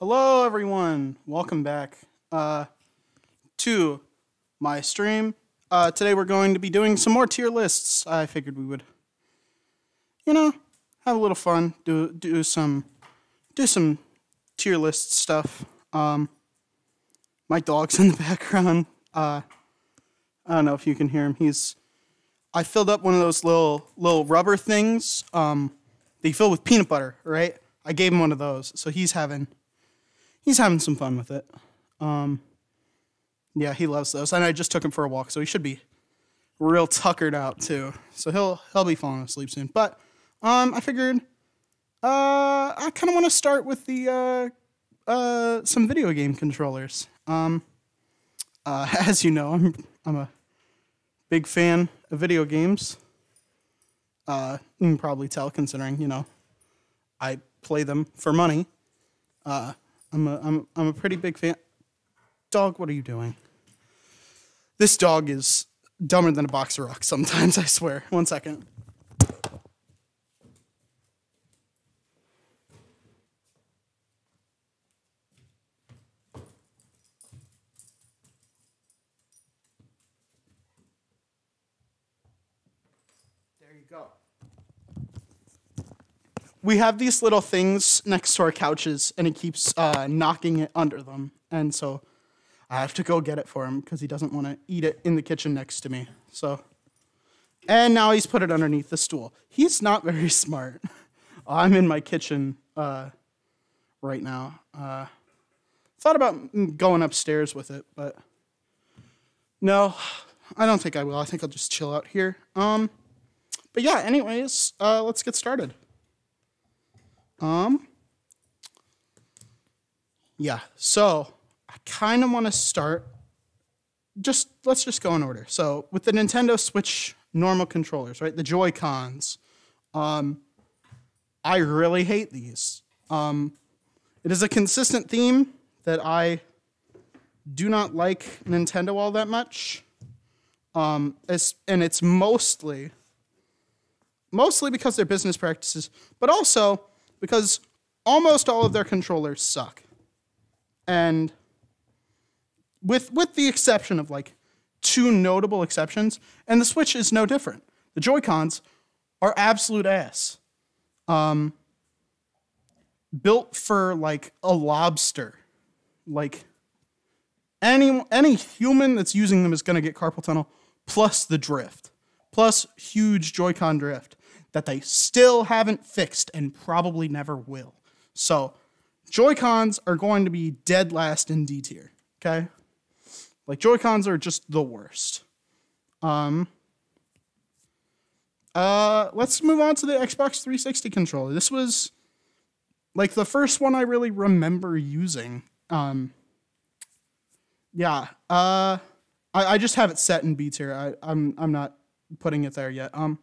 Hello, everyone. Welcome back uh, to my stream. Uh, today we're going to be doing some more tier lists. I figured we would, you know, have a little fun, do do some do some tier list stuff. Um, my dog's in the background. Uh, I don't know if you can hear him. He's I filled up one of those little little rubber things. Um, they fill with peanut butter, right? I gave him one of those, so he's having he's having some fun with it. Um, yeah, he loves those, and I just took him for a walk, so he should be real tuckered out too. So he'll he'll be falling asleep soon. But um, I figured uh, I kind of want to start with the uh, uh, some video game controllers. Um, uh, as you know, I'm I'm a big fan of video games. Uh, you can probably tell, considering you know, I play them for money. I'm a I'm I'm a pretty big fan. Dog, what are you doing? This dog is dumber than a box of rocks. Sometimes I swear. One second. We have these little things next to our couches, and he keeps uh, knocking it under them. And so I have to go get it for him because he doesn't want to eat it in the kitchen next to me. So, and now he's put it underneath the stool. He's not very smart. I'm in my kitchen uh, right now. Uh, thought about going upstairs with it, but no, I don't think I will. I think I'll just chill out here. Um, but yeah, anyways, uh, let's get started. Um, yeah, so I kind of want to start. Just let's just go in order. So with the Nintendo Switch normal controllers, right? The Joy Cons. Um, I really hate these. Um, it is a consistent theme that I do not like Nintendo all that much. Um, it's, and it's mostly mostly because their business practices, but also because almost all of their controllers suck. And with with the exception of like two notable exceptions, and the Switch is no different. The Joy-Cons are absolute ass. Um built for like a lobster. Like any any human that's using them is going to get carpal tunnel plus the drift. Plus huge Joy-Con drift that they still haven't fixed and probably never will. So, Joy-Cons are going to be dead last in D tier, okay? Like Joy-Cons are just the worst. Um uh let's move on to the Xbox 360 controller. This was like the first one I really remember using. Um yeah, uh I, I just have it set in B tier. I, I'm I'm not putting it there yet. Um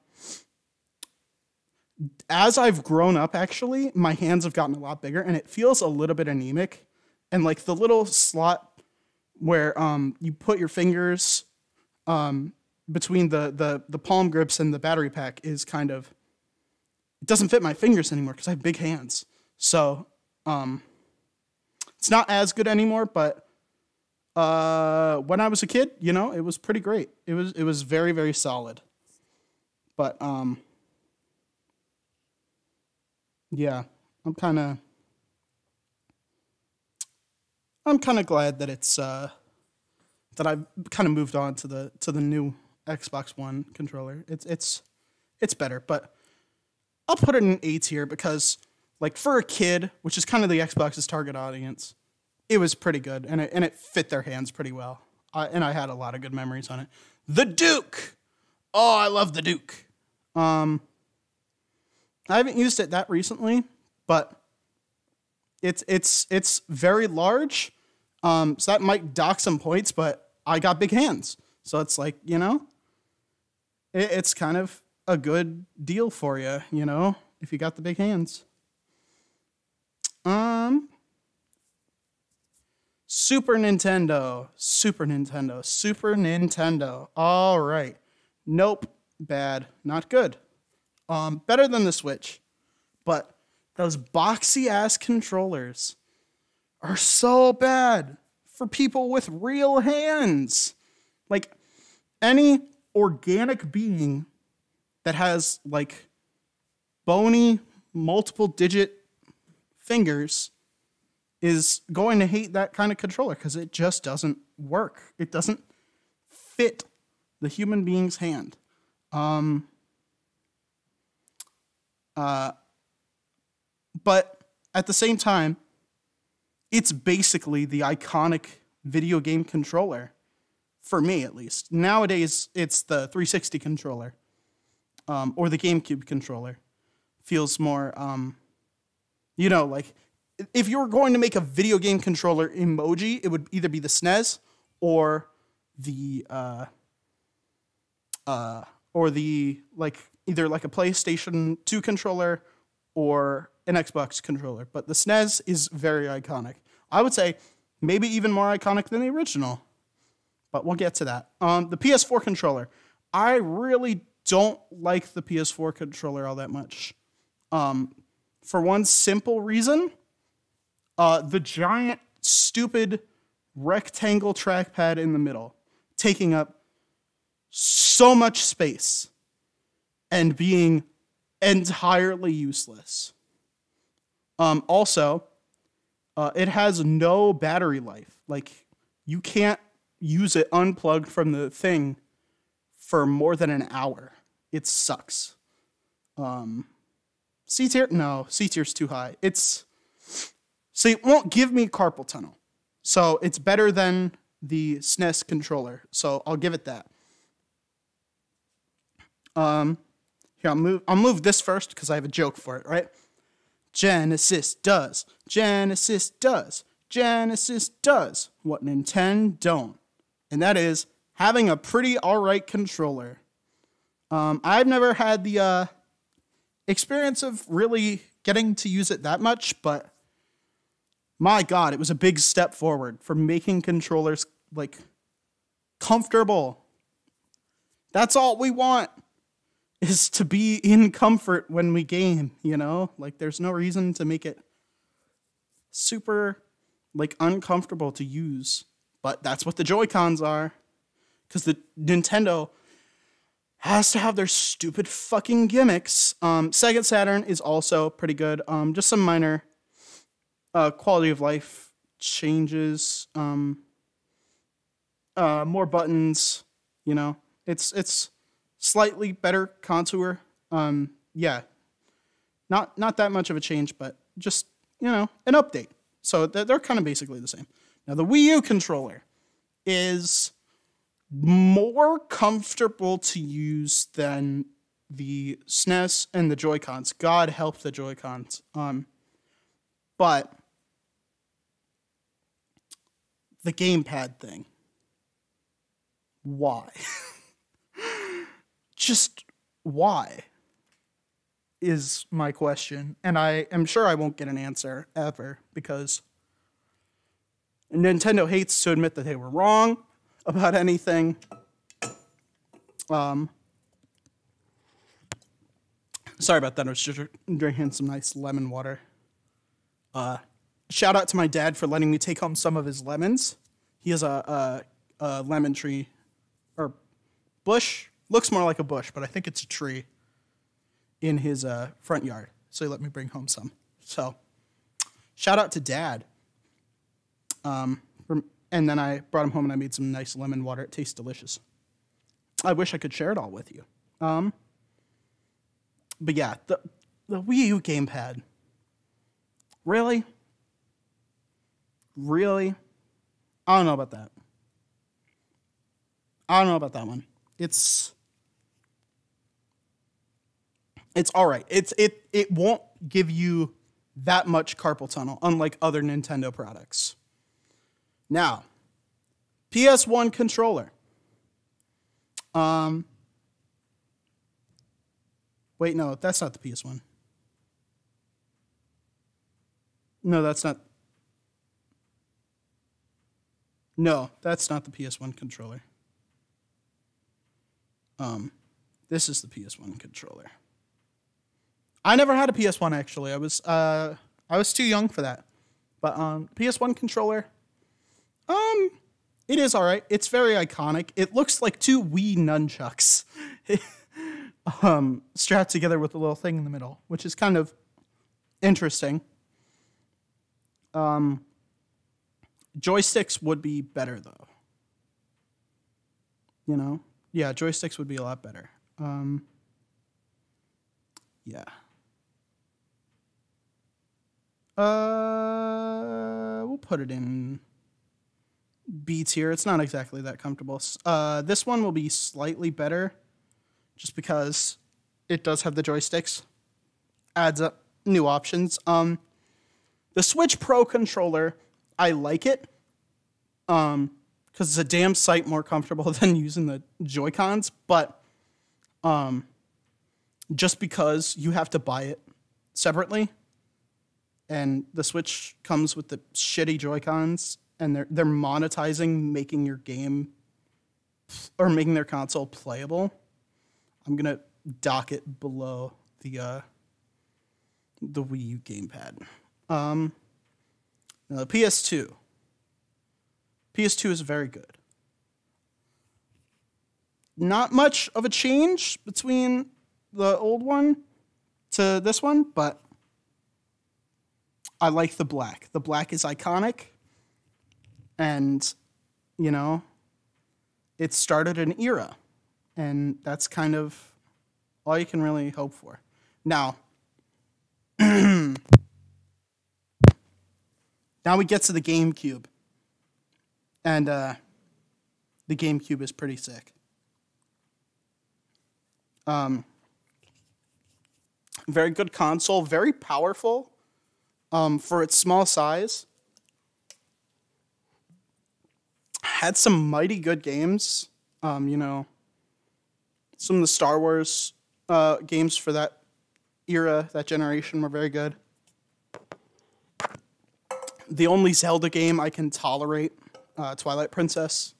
as I've grown up, actually, my hands have gotten a lot bigger and it feels a little bit anemic. And like the little slot where um, you put your fingers um, between the, the, the palm grips and the battery pack is kind of, it doesn't fit my fingers anymore because I have big hands. So um, it's not as good anymore, but uh, when I was a kid, you know, it was pretty great. It was, it was very, very solid. But, um, yeah, I'm kind of I'm kind of glad that it's uh, that I've kind of moved on to the to the new Xbox One controller. It's it's it's better, but I'll put it in A tier because like for a kid, which is kind of the Xbox's target audience, it was pretty good and it and it fit their hands pretty well. I, and I had a lot of good memories on it. The Duke. Oh, I love the Duke. Um, I haven't used it that recently, but it's it's it's very large. Um, so that might dock some points, but I got big hands, so it's like you know, it, it's kind of a good deal for you, you know, if you got the big hands. Um, Super Nintendo, Super Nintendo, Super Nintendo. All right, nope, bad, not good. Um, better than the Switch, but those boxy ass controllers are so bad for people with real hands. Like any organic being that has like bony multiple digit fingers is going to hate that kind of controller because it just doesn't work. It doesn't fit the human being's hand. Um, uh, but at the same time, it's basically the iconic video game controller for me at least. Nowadays, it's the 360 controller um, or the GameCube controller. Feels more, um, you know, like if you were going to make a video game controller emoji, it would either be the SNES or the uh, uh, or the like either like a PlayStation 2 controller or an Xbox controller. But the SNES is very iconic. I would say maybe even more iconic than the original. But we'll get to that. Um, the PS4 controller. I really don't like the PS4 controller all that much. Um, for one simple reason, uh, the giant, stupid rectangle trackpad in the middle, taking up so much space and being entirely useless. Um, also, uh, it has no battery life. Like, you can't use it unplugged from the thing for more than an hour. It sucks. Um, C tier? No, C tier's too high. It's so it won't give me carpal tunnel. So it's better than the SNES controller. So I'll give it that. Um, here I'll move. I'll move this first because I have a joke for it. Right? Genesis does. Genesis does. Genesis does what Nintendo don't, and that is having a pretty alright controller. Um, I've never had the uh, experience of really getting to use it that much, but my God, it was a big step forward for making controllers like comfortable. That's all we want is to be in comfort when we game, you know? Like there's no reason to make it super like uncomfortable to use. But that's what the Joy-Cons are. Cuz the Nintendo has to have their stupid fucking gimmicks. Um, Sega Saturn is also pretty good. Um, just some minor uh, quality of life changes. Um, uh, more buttons. You know, it's it's slightly better contour. Um, yeah, not not that much of a change, but just you know an update. So they're, kind of basically the same. Now the Wii U controller is more comfortable to use than the SNES and the Joy Cons. God help the Joy Cons. Um, but the gamepad thing. Why? Just why? Is my question. And I am sure I won't get an answer ever because Nintendo hates to admit that they were wrong about anything. Um, sorry about that. I was just drinking some nice lemon water. Uh, shout out to my dad for letting me take home some of his lemons. He has a, a, a lemon tree or bush. Looks more like a bush, but I think it's a tree in his uh, front yard. So he let me bring home some. So shout out to dad. Um, and then I brought him home and I made some nice lemon water. It tastes delicious. I wish I could share it all with you. Um, but yeah, the, the Wii U gamepad. Really? Really? I don't know about that. I don't know about that one. It's it's all right. It's it it won't give you that much carpal tunnel, unlike other Nintendo products. Now, PS1 controller. Um, wait, no, that's not the PS1. No, that's not. No, that's not the PS1 controller. Um, this is the PS1 controller. I never had a PS1 actually. I was uh, I was too young for that. But um, PS1 controller, um, it is all right. It's very iconic. It looks like two Wii Nunchuks, um, strapped together with a little thing in the middle, which is kind of interesting. Um, joysticks would be better though. You know, yeah, joysticks would be a lot better. Um, yeah. Uh, we'll put it in B tier. It's not exactly that comfortable. Uh, this one will be slightly better, just because it does have the joysticks. Adds up new options. Um, the Switch Pro controller, I like it. Um, because it's a damn sight more comfortable than using the Joy Cons, but um, just because you have to buy it separately, and the Switch comes with the shitty Joy Cons, and they're they're monetizing making your game or making their console playable. I'm gonna dock it below the uh, the Wii U gamepad. Um, now the PS2. PS2 is very good. Not much of a change between the old one to this one, but I like the black. The black is iconic. And, you know, it started an era. And that's kind of all you can really hope for. Now, now we get to the GameCube. And uh, the GameCube is pretty sick. Um, very good console, very powerful um, for its small size. Had some mighty good games. Um, you know, some of the Star Wars uh, games for that era, that generation, were very good. The only Zelda game I can tolerate, uh, Twilight Princess.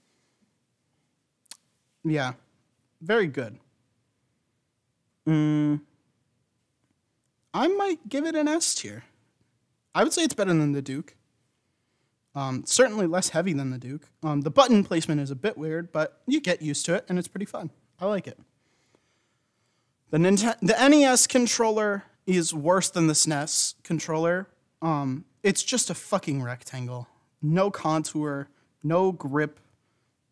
Yeah, very good. Mm, I might give it an S tier. I would say it's better than the Duke. Um, certainly less heavy than the Duke. Um, the button placement is a bit weird, but you get used to it, and it's pretty fun. I like it. The, Nintendo, the NES controller is worse than the SNES controller. Um, it's just a fucking rectangle. No contour, no grip,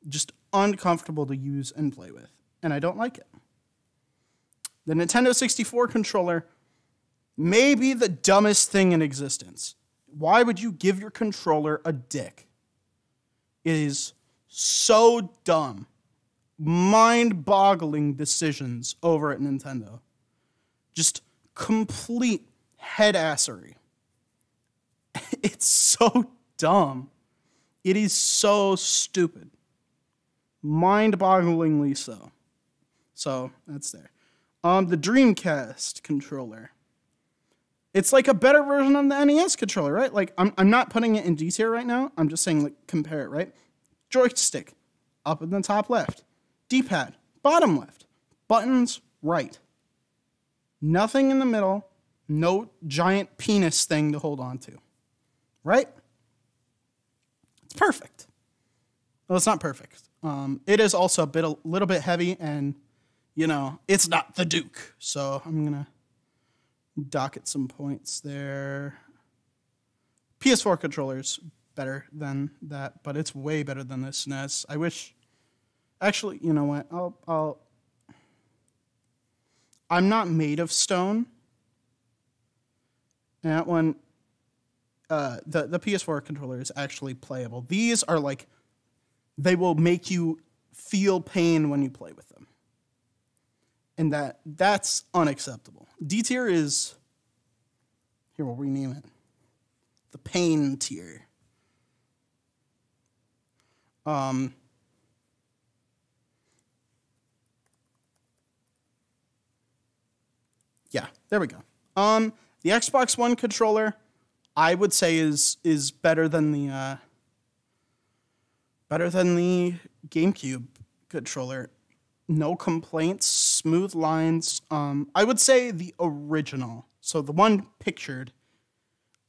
just uncomfortable to use and play with. And I don't like it. The Nintendo 64 controller may be the dumbest thing in existence. Why would you give your controller a dick? It is so dumb. Mind boggling decisions over at Nintendo. Just complete head assery. It's so dumb. It is so stupid. Mind bogglingly so. So that's there. Um, the Dreamcast controller. It's like a better version of the NES controller, right? Like I'm, I'm not putting it in detail right now. I'm just saying like compare it, right? Joystick, up in the top left. D-pad, bottom left. Buttons, right. Nothing in the middle. No giant penis thing to hold on to. Right? It's perfect. Well, it's not perfect. Um, it is also a bit, a little bit heavy, and you know, it's not the Duke. So I'm gonna docket some points there. PS4 controllers better than that, but it's way better than this SNES. I wish. Actually, you know what? I'll. I'll. I'm not made of stone. And that one. Uh, the the PS4 controller is actually playable. These are like, they will make you feel pain when you play with them, and that that's unacceptable. D tier is here we'll rename it the pain tier. Um, yeah, there we go. Um, the Xbox One controller, I would say is is better than the uh, better than the GameCube controller no complaints, smooth lines. Um, I would say the original. So the one pictured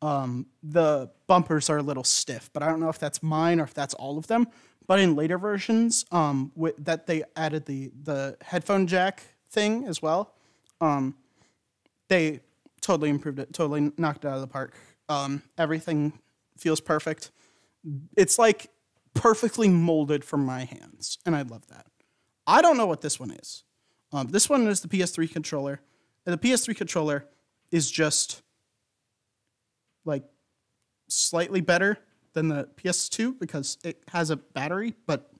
um, the bumpers are a little stiff, but I don't know if that's mine or if that's all of them. But in later versions, um, with, that they added the the headphone jack thing as well. Um, they totally improved it, totally knocked it out of the park. Um, everything feels perfect. It's like perfectly molded for my hands, and I love that. I don't know what this one is. Um, this one is the PS3 controller. And the PS3 controller is just like slightly better than the PS2 because it has a battery, but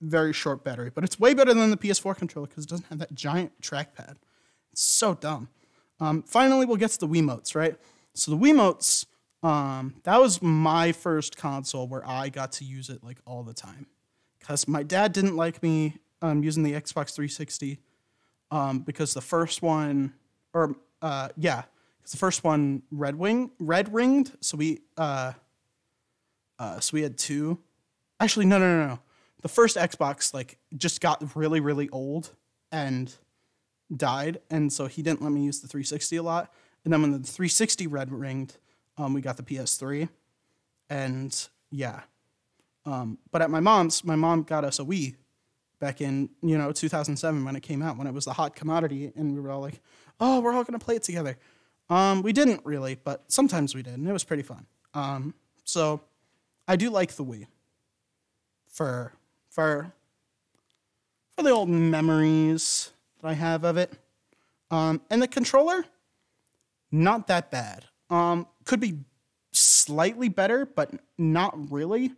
very short battery. But it's way better than the PS4 controller because it doesn't have that giant trackpad. It's so dumb. Um, finally, we'll get to the Wiimotes, right? So the Wiimotes, um, that was my first console where I got to use it like all the time because my dad didn't like me um, using the Xbox 360 um, because the first one, or uh, yeah, because the first one red wing red ringed, so we uh, uh, so we had two. Actually, no, no, no, no. The first Xbox like just got really, really old and died, and so he didn't let me use the 360 a lot. And then when the 360 red ringed, um, we got the PS3, and yeah. Um, but at my mom's, my mom got us a Wii back in you know 2007 when it came out, when it was the hot commodity, and we were all like, "Oh, we're all gonna play it together." Um, we didn't really, but sometimes we did, and it was pretty fun. Um, so I do like the Wii for for for the old memories that I have of it. Um, and the controller, not that bad. Um, could be slightly better, but not really.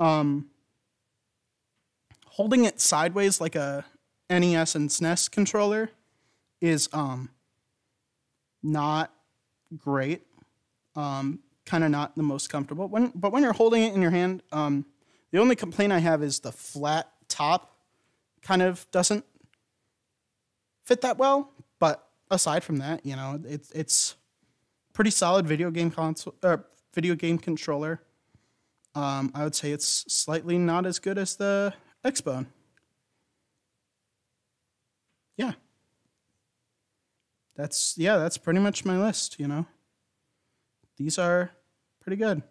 Um, holding it sideways like a NES and SNES controller is um, not great. Um, kind of not the most comfortable. When but when you're holding it in your hand, um, the only complaint I have is the flat top kind of doesn't fit that well. But aside from that, you know, it's it's pretty solid video game console or video game controller. Um, I would say it's slightly not as good as the Xbone. Yeah. That's yeah, that's pretty much my list, you know. These are pretty good.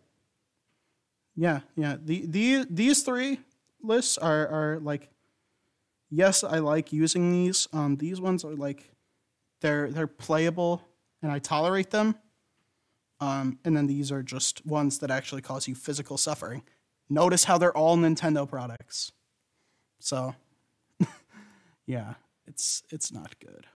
Yeah, yeah. The the these three lists are are like yes, I like using these. Um these ones are like they're they're playable and I tolerate them. Um, and then these are just ones that actually cause you physical suffering. Notice how they're all Nintendo products. So, yeah, it's it's not good.